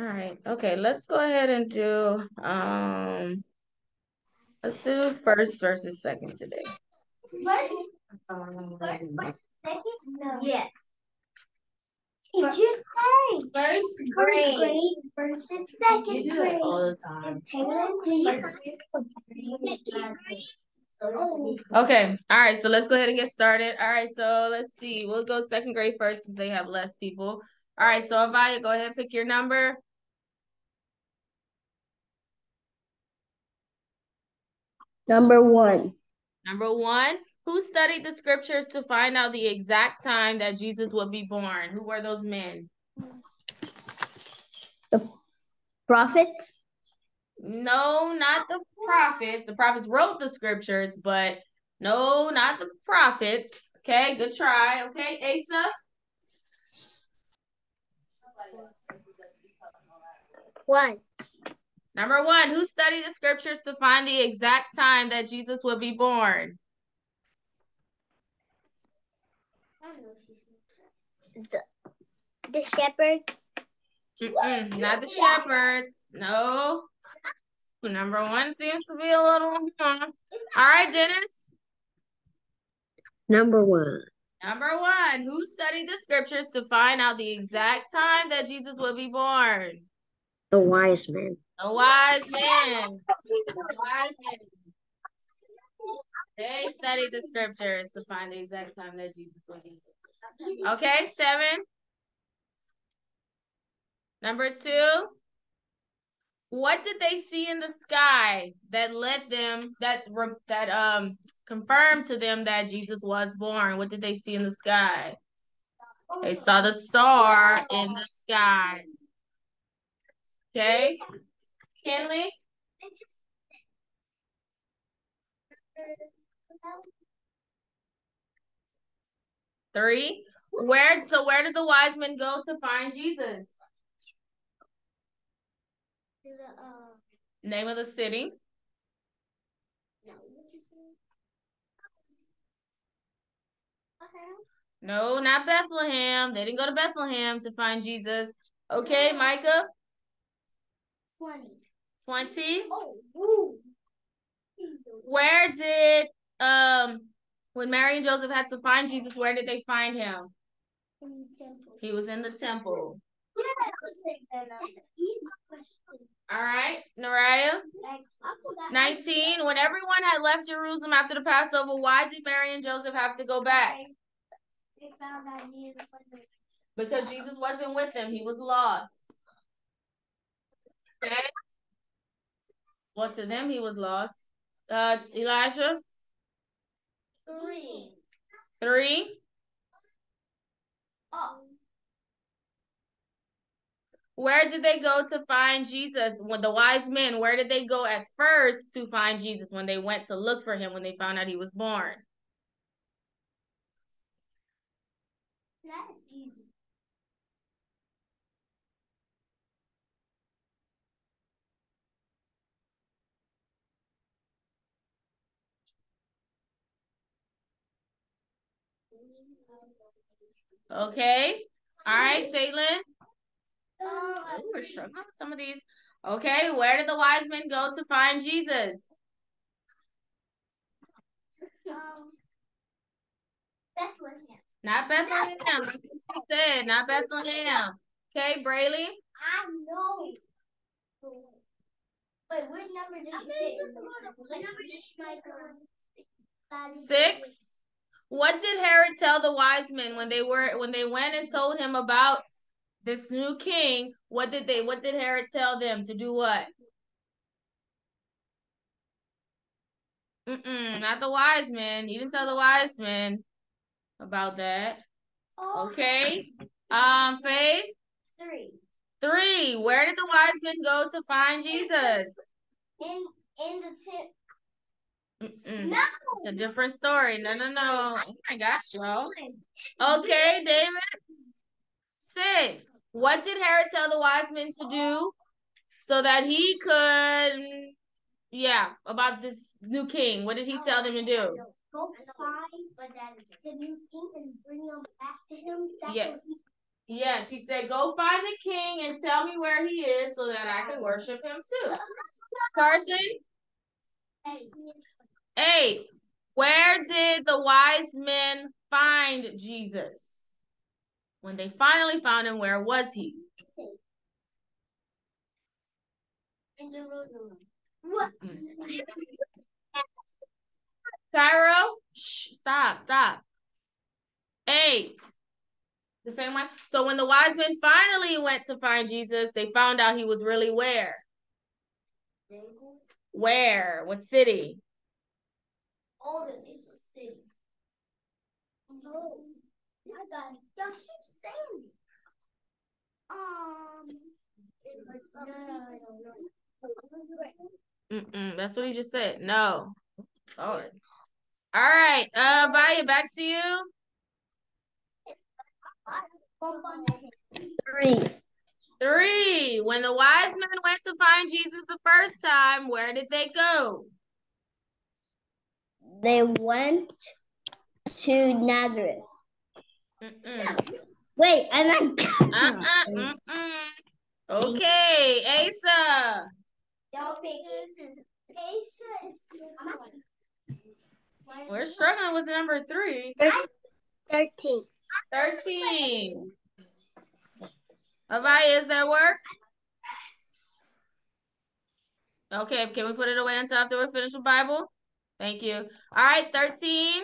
All right. Okay, let's go ahead and do um let's do first versus second today. First, first, second? No. Yes. Did you say first grade, grade versus second You do grade? it all the time. Taylor, do you second grade? Okay, all right, so let's go ahead and get started. All right, so let's see. We'll go second grade first since they have less people. All right, so Avaya, go ahead and pick your number. Number one. Number one, who studied the scriptures to find out the exact time that Jesus would be born? Who were those men? The prophets. No, not the prophets. The prophets wrote the scriptures, but no, not the prophets. Okay, good try. Okay, Asa. One. Number one, who studied the scriptures to find the exact time that Jesus would be born? The, the shepherds. Mm-mm, not the shepherds. No. Number one seems to be a little. All right, Dennis. Number one. Number one, who studied the scriptures to find out the exact time that Jesus would be born? The wise man. The wise man. The wise men. They studied the scriptures to find the exact time that Jesus was born. Okay, seven. Number two. What did they see in the sky that led them that that um confirmed to them that Jesus was born? What did they see in the sky? They saw the star in the sky. Okay, Kenley. Three. Where so where did the wise men go to find Jesus? Name of the city. No, not Bethlehem. They didn't go to Bethlehem to find Jesus. Okay, Micah. Twenty. 20. Oh. Where did um when Mary and Joseph had to find Jesus, where did they find him? In the temple. He was in the temple. Yeah. All right, Nariah. 19. When everyone had left Jerusalem after the Passover, why did Mary and Joseph have to go back? They found out Jesus wasn't. Because Jesus wasn't with them. He was lost. Well, to them, he was lost. Uh, Elijah, Three. three. Oh. Where did they go to find Jesus? When the wise men, where did they go at first to find Jesus when they went to look for him when they found out he was born? That's easy. Okay. All right, Caitlin. Um, Ooh, we're struggling with some of these. Okay, where did the wise men go to find Jesus? um, Bethlehem. Not Bethlehem. That's what she said. Not Bethlehem. Okay, Brayley. I know. Wait, what number did you pick? What number did you make? Six. What did Herod tell the wise men when they were when they went and told him about this new king? What did they what did Herod tell them to do what? Mm-mm, not the wise men. He didn't tell the wise men about that. Okay. Um, Faith. Three. Three. Where did the wise men go to find Jesus? In in the tip. Mm-mm. No. It's a different story. No, no, no. Oh my gosh, Joe. Okay, David. Six. What did Herod tell the wise men to do so that he could, yeah, about this new king? What did he oh, tell them to do? Go find the new king and bring him back to him. That's Yeah. he Yes, he said, go find the king and tell me where he is so that I can worship him too. Carson? Eight. Where did the wise men find Jesus? When they finally found him, where was he? In. What? Cairo? Shh, stop, stop. Eight. The same one. So when the wise men finally went to find Jesus, they found out he was really where? Where? What city? All of this is city. No. I got it. Y'all keep saying it. Um. Mm-mm, that's what he just said. No. Lord. All right. Uh, Vaya, back to you. Three. Three. When the wise men went to find Jesus the first time, where did they go? They went to Nazareth. Mm-mm. Wait, I'm not. Uh-uh. Mm-mm. Okay, Asa. Y'all We're struggling with number three. Thirteen. 13. Avaya, is that work? Okay, can we put it away until after we're finished with Bible? Thank you. All right, 13.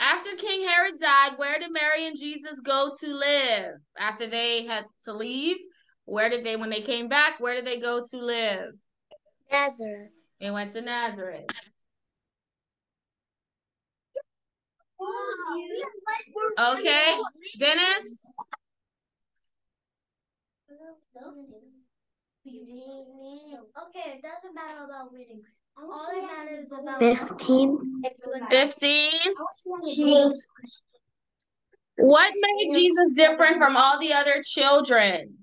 After King Herod died, where did Mary and Jesus go to live? After they had to leave, where did they, when they came back, where did they go to live? Nazareth. They went to Nazareth. Okay, Dennis? Okay, it doesn't matter about winning. All it matters about Fifteen. 15. What made Jesus different from all the other children?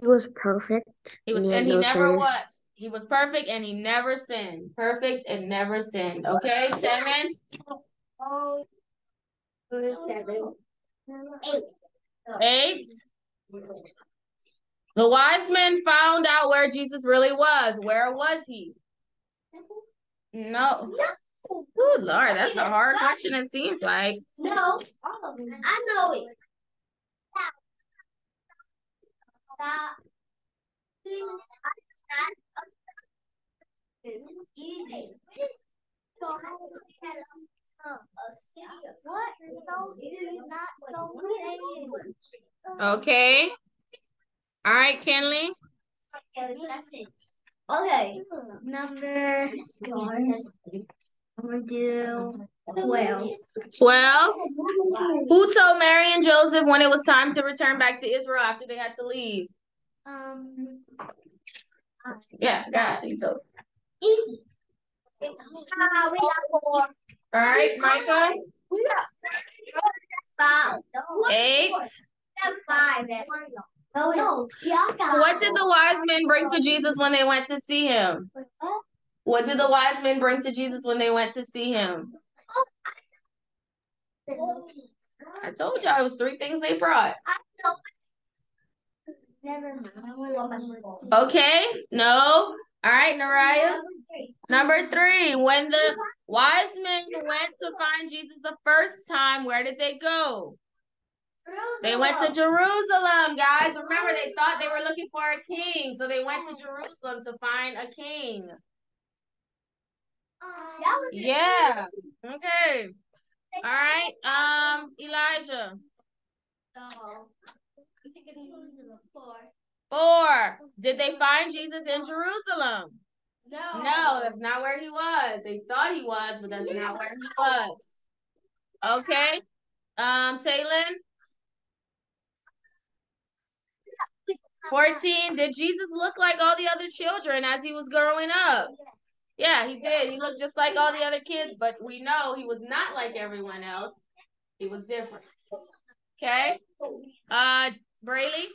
He was perfect. He was, had and he no never sin. what? He was perfect and he never sinned. Perfect and never sinned. Okay, Temin? Eight. The wise men found out where Jesus really was. Where was he? No. Good Lord, that's a hard question, it seems like. No, all of them. I know it. Stop. What? So you're not so Okay. All right, Kenley. Okay. Number one. I'm gonna do twelve. 12. Who told Mary and Joseph when it was time to return back to Israel after they had to leave? Um. Yeah, God, he told. Easy. We got four. All right, Micah. We got five. Eight. We got five. No. Yeah, What did the wise men bring to Jesus when they went to see him? What did the wise men bring to Jesus when they went to see him? I told y'all it was three things they brought. Never mind. Okay, no. All right, Naraya. Number three, when the wise men went to find Jesus the first time, where did they go? They went to Jerusalem, guys. Remember, they thought they were looking for a king, so they went to Jerusalem to find a king. Yeah. Okay. All right. Um, Elijah. Four. Did they find Jesus in Jerusalem? No, No, that's not where he was. They thought he was, but that's not where he was. Okay. Um, Taylin. 14. Did Jesus look like all the other children as he was growing up? Yeah, he did. He looked just like all the other kids, but we know he was not like everyone else. He was different. Okay. Uh, Braylee.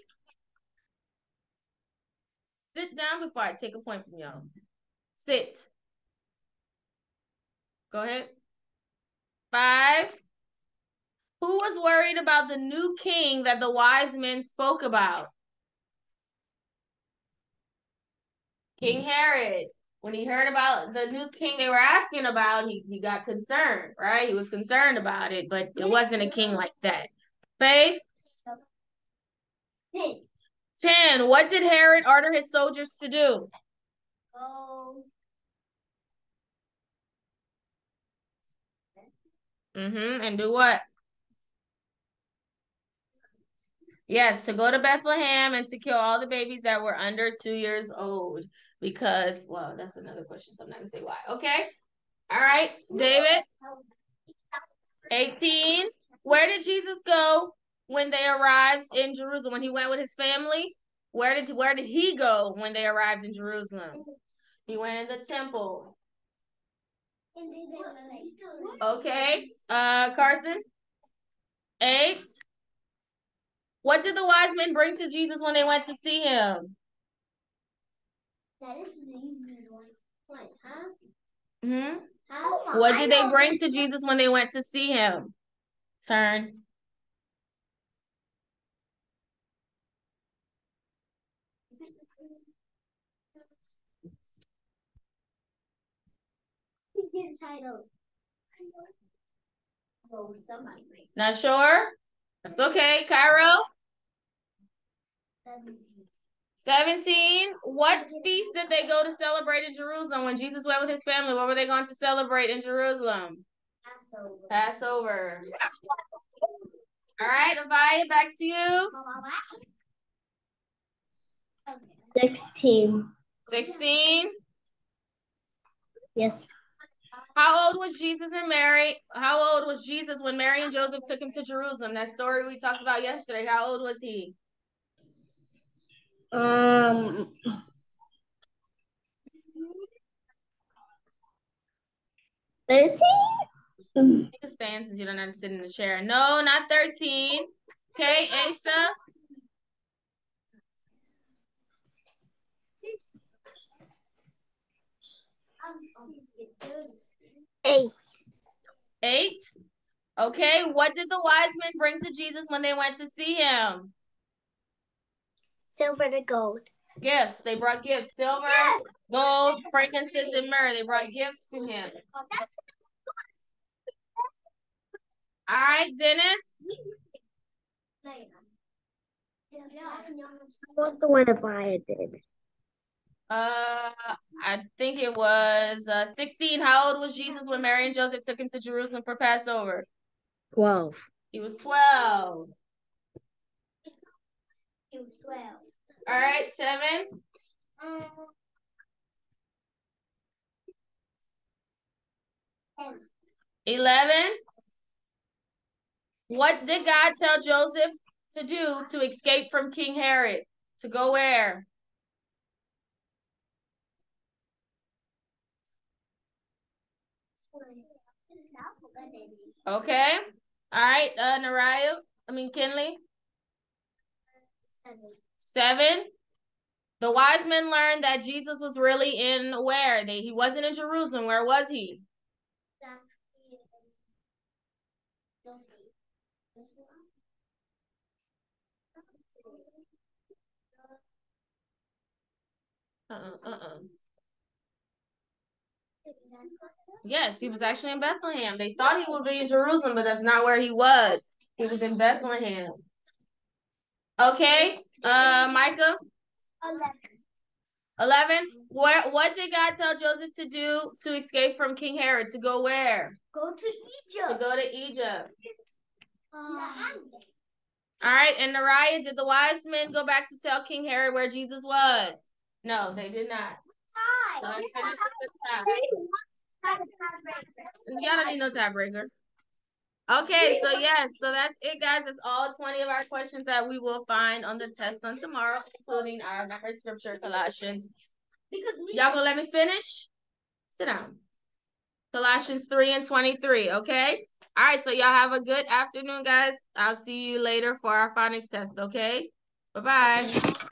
Sit down before I take a point from y'all. Sit. Go ahead. Five. Who was worried about the new king that the wise men spoke about? King Herod. When he heard about the new king they were asking about, he, he got concerned, right? He was concerned about it, but it wasn't a king like that. Faith? 10. 10. What did Herod order his soldiers to do? Go. Mm-hmm. And do what? Yes, to go to Bethlehem and to kill all the babies that were under two years old. Because, well, that's another question, so I'm not gonna say why. Okay. All right, David. 18. Where did Jesus go when they arrived in Jerusalem? When he went with his family? Where did where did he go when they arrived in Jerusalem? He went in the temple. Okay. Uh Carson. Eight. What did the wise men bring to Jesus when they went to see him? Now this is the easiest one. What, huh? hmm How? What did they bring to Jesus when they went to see him? Turn. Title. Oh, Not sure? That's okay. Cairo. seven. 17. What feast did they go to celebrate in Jerusalem when Jesus went with his family? What were they going to celebrate in Jerusalem? Passover. Passover. All right, Avaya, back to you. 16. 16. Yes. How old was Jesus and Mary? How old was Jesus when Mary and Joseph took him to Jerusalem? That story we talked about yesterday. How old was he? Um. Thirteen. You can stand since you don't have to sit in the chair. No, not 13. Okay, Asa. Eight. Eight. Okay, what did the wise men bring to Jesus when they went to see him? Silver to gold. Gifts. They brought gifts. Silver, gold, frankincense, and myrrh. They brought gifts to him. All right, Dennis. What the one Abaya did? Uh, I think it was uh 16. How old was Jesus when Mary and Joseph took him to Jerusalem for Passover? Twelve. He was 12. He 12. All right, Tevin. Um, 11. What did God tell Joseph to do to escape from King Herod? To go where? Okay. All right, uh Nariah. I mean Kinley. Seven. The wise men learned that Jesus was really in where? He wasn't in Jerusalem. Where was he? Uh-uh, uh-uh. Yes, he was actually in Bethlehem. They thought he would be in Jerusalem, but that's not where he was. He was in Bethlehem. Okay, uh, Micah, Eleven. 11. Where, what did God tell Joseph to do to escape from King Herod? To go where? Go to Egypt. To go to Egypt. Um, All right, and Nariah, did the wise men go back to tell King Herod where Jesus was? No, they did not. So I finished with the tie. Y'all don't need no tiebreaker. Okay, so yes, so that's it, guys. It's all 20 of our questions that we will find on the test on tomorrow, including our memory scripture, Colossians. Because Y'all gonna let me finish? Sit down. Colossians 3 and 23, okay? All right, so y'all have a good afternoon, guys. I'll see you later for our phonics test, okay? Bye-bye.